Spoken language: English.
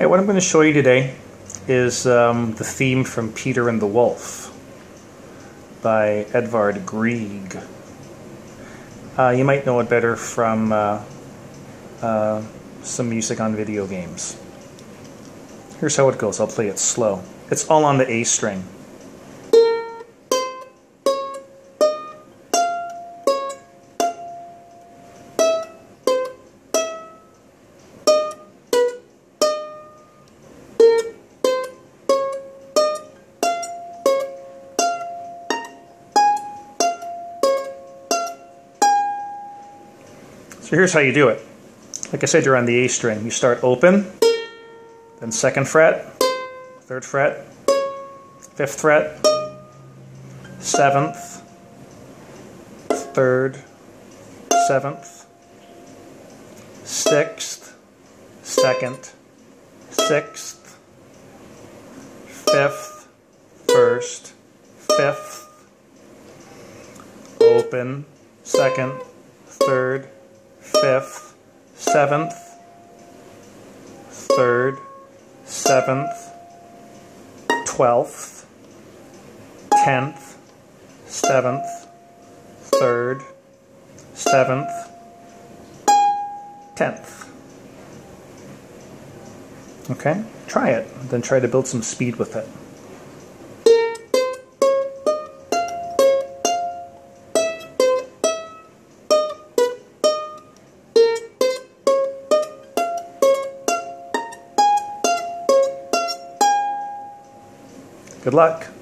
What I'm going to show you today is um, the theme from Peter and the Wolf by Edvard Grieg. Uh, you might know it better from uh, uh, some music on video games. Here's how it goes. I'll play it slow. It's all on the A string. So here's how you do it. Like I said, you're on the A string. You start open, then second fret, third fret, fifth fret, seventh, third, seventh, sixth, second, sixth, fifth, first, fifth, open, second, third, fifth, seventh, third, seventh, twelfth, tenth, seventh, third, seventh, tenth. Okay? Try it, then try to build some speed with it. Good luck.